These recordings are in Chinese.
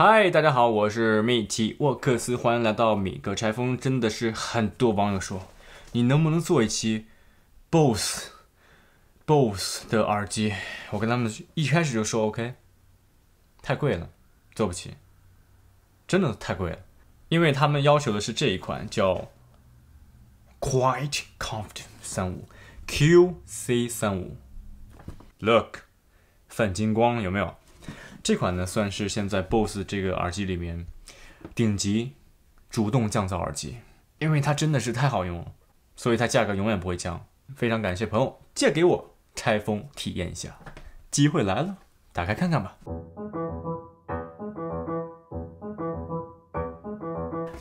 嗨，大家好，我是米奇沃克斯，欢迎来到米格拆封。真的是很多网友说，你能不能做一期 BOSS BOSS 的耳机？我跟他们一开始就说 OK，太贵了，做不起，真的太贵了，因为他们要求的是这一款叫 Quite Comfort 三五 QC 三五，Look，泛金光有没有？这款呢，算是现在 BOSS 这个耳机里面顶级主动降噪耳机，因为它真的是太好用了，所以它价格永远不会降。非常感谢朋友借给我拆封体验一下，机会来了，打开看看吧。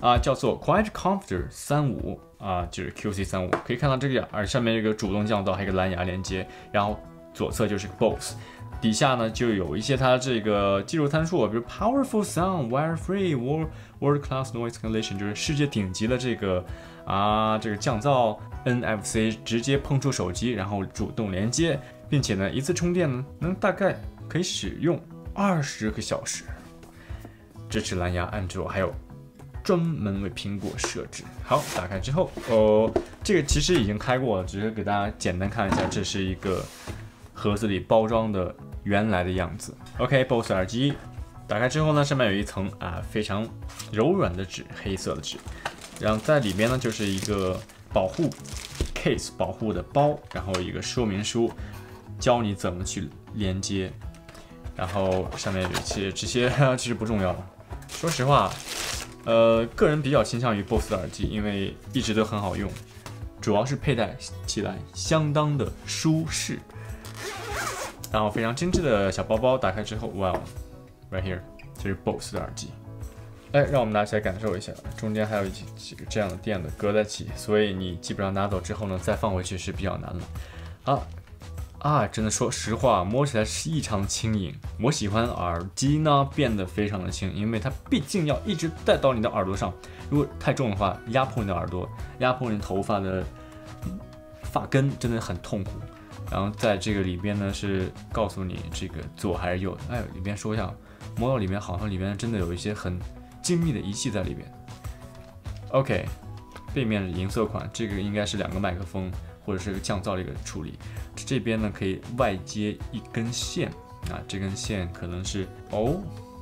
啊，叫做 Quiet Comforter 三五啊，就是 QC 三五，可以看到这个耳上面有个主动降噪，还有个蓝牙连接，然后左侧就是 BOSS。底下呢就有一些它这个技术参数，比如 powerful sound, wire free, world world class noise cancellation，就是世界顶级的这个啊这个降噪 NFC 直接碰触手机，然后主动连接，并且呢一次充电呢能大概可以使用二十个小时，支持蓝牙、安卓，还有专门为苹果设置。好，打开之后哦，这个其实已经开过了，只是给大家简单看一下，这是一个盒子里包装的。原来的样子。OK，BOSS 耳机打开之后呢，上面有一层啊非常柔软的纸，黑色的纸。然后在里面呢就是一个保护 case 保护的包，然后一个说明书，教你怎么去连接。然后上面有一些这些其实不重要。说实话，呃，个人比较倾向于 BOSS 的耳机，因为一直都很好用，主要是佩戴起来相当的舒适。然后非常精致的小包包，打开之后，哇，right here，这是 BOSS 的耳机。哎，让我们拿起来感受一下，中间还有几几个这样的垫子隔在一起，所以你基本上拿走之后呢，再放回去是比较难的。啊啊，真的说实话，摸起来是异常轻盈。我喜欢耳机呢变得非常的轻，因为它毕竟要一直戴到你的耳朵上，如果太重的话，压迫你的耳朵，压迫你头发的发根，真的很痛苦。然后在这个里边呢，是告诉你这个左还是右。哎，里边说一下，摸到里面好像里面真的有一些很精密的仪器在里边。OK，背面银色款，这个应该是两个麦克风或者是个降噪的一个处理。这边呢可以外接一根线啊，这根线可能是哦，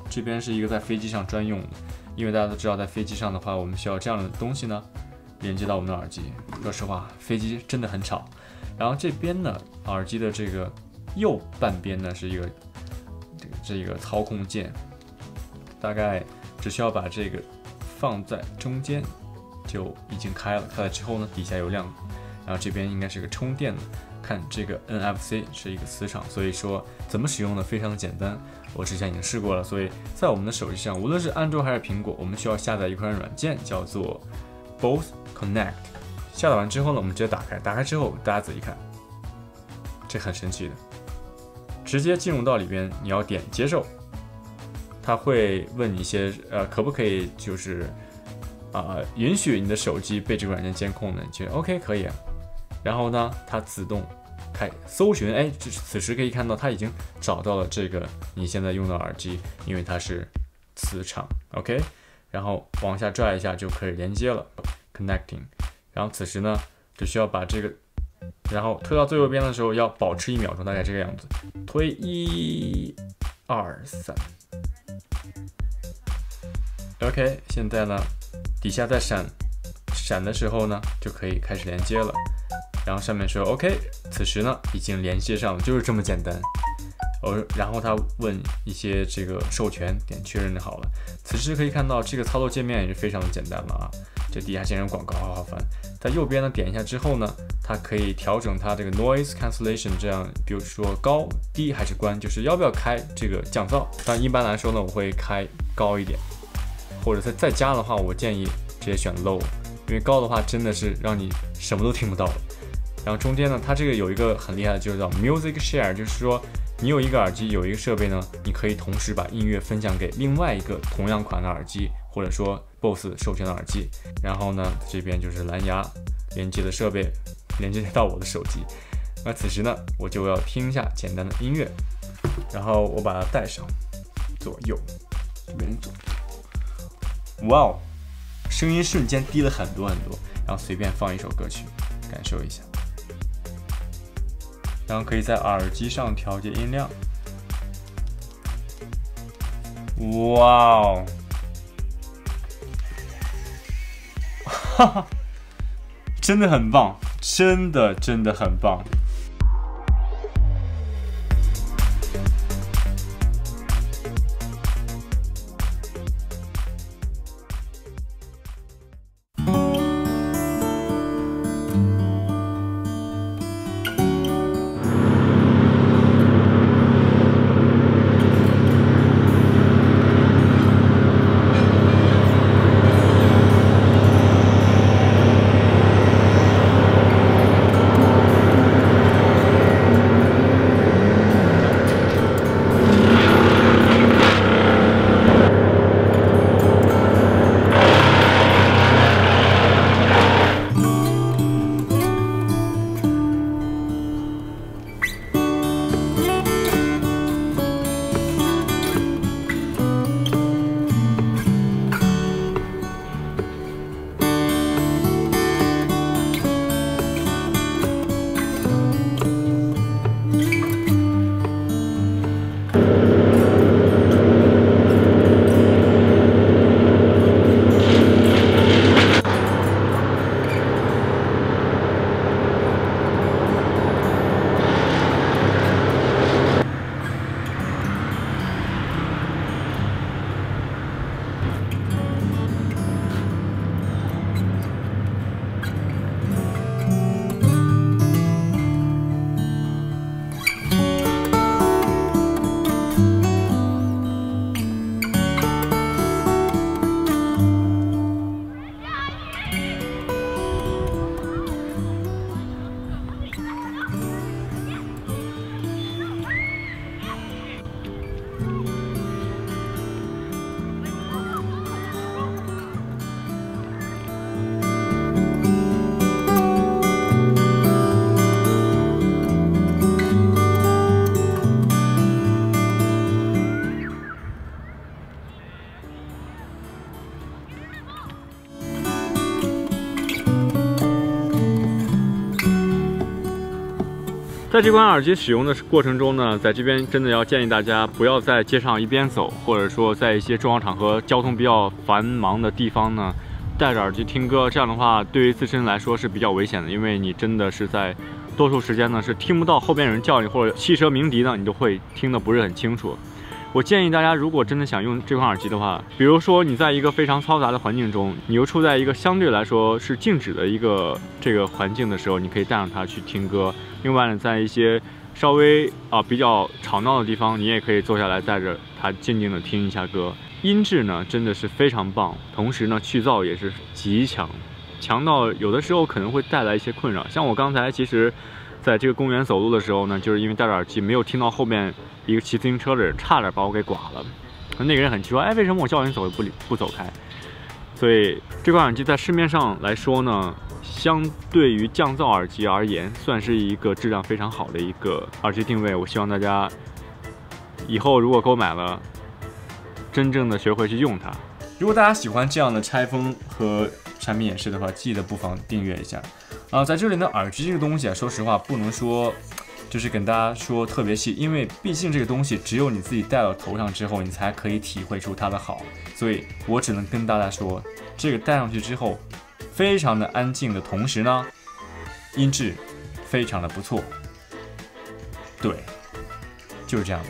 这边是一个在飞机上专用的，因为大家都知道在飞机上的话，我们需要这样的东西呢连接到我们的耳机。说实话，飞机真的很吵。然后这边呢，耳机的这个右半边呢是一个这个这个操控键，大概只需要把这个放在中间就已经开了。开了之后呢，底下有亮，然后这边应该是个充电的。看这个 NFC 是一个磁场，所以说怎么使用呢？非常的简单，我之前已经试过了。所以在我们的手机上，无论是安卓还是苹果，我们需要下载一款软件，叫做 Both Connect。下载完之后呢，我们直接打开。打开之后，大家仔细看，这很神奇的，直接进入到里边，你要点接受，他会问你一些，呃，可不可以就是啊，允许你的手机被这个软件监控呢？你觉得 OK 可以。然后呢，它自动开搜寻，哎，这此时可以看到它已经找到了这个你现在用的耳机，因为它是磁场，OK。然后往下拽一下就可以连接了，Connecting。然后此时呢，只需要把这个，然后推到最右边的时候，要保持一秒钟，大概这个样子。推一、二、三。OK，现在呢，底下在闪闪的时候呢，就可以开始连接了。然后上面说 OK，此时呢已经连接上了，就是这么简单。哦，然后他问一些这个授权，点确认就好了。此时可以看到这个操作界面也是非常的简单了啊。这底下竟然广告，好好烦。在右边呢，点一下之后呢，它可以调整它这个 noise cancellation，这样，比如说高、低还是关，就是要不要开这个降噪。但一般来说呢，我会开高一点，或者再再加的话，我建议直接选 low，因为高的话真的是让你什么都听不到。然后中间呢，它这个有一个很厉害的，就是叫 music share，就是说你有一个耳机，有一个设备呢，你可以同时把音乐分享给另外一个同样款的耳机。或者说 BOSS 授权的耳机，然后呢，这边就是蓝牙连接的设备，连接到我的手机。那此时呢，我就要听一下简单的音乐，然后我把它带上，左右，这边左哇哦，声音瞬间低了很多很多。然后随便放一首歌曲，感受一下。然后可以在耳机上调节音量。哇哦！哈哈，真的很棒，真的真的很棒。在这款耳机使用的过程中呢，在这边真的要建议大家不要在街上一边走，或者说在一些重要场合、交通比较繁忙的地方呢，戴着耳机听歌。这样的话，对于自身来说是比较危险的，因为你真的是在多数时间呢是听不到后边有人叫你，或者汽车鸣笛呢，你都会听得不是很清楚。我建议大家，如果真的想用这款耳机的话，比如说你在一个非常嘈杂的环境中，你又处在一个相对来说是静止的一个这个环境的时候，你可以带上它去听歌。另外呢，在一些稍微啊比较吵闹的地方，你也可以坐下来带着它静静的听一下歌。音质呢真的是非常棒，同时呢去噪也是极强，强到有的时候可能会带来一些困扰。像我刚才其实。在这个公园走路的时候呢，就是因为戴着耳机，没有听到后面一个骑自行车的人，差点把我给剐了。那个人很奇怪，哎，为什么我叫你走不不走开？所以这款耳机在市面上来说呢，相对于降噪耳机而言，算是一个质量非常好的一个耳机定位。我希望大家以后如果购买了，真正的学会去用它。如果大家喜欢这样的拆封和产品演示的话，记得不妨订阅一下。啊，在这里呢，耳机这个东西啊，说实话不能说，就是跟大家说特别细，因为毕竟这个东西只有你自己戴到头上之后，你才可以体会出它的好。所以我只能跟大家说，这个戴上去之后，非常的安静的同时呢，音质非常的不错。对，就是这样。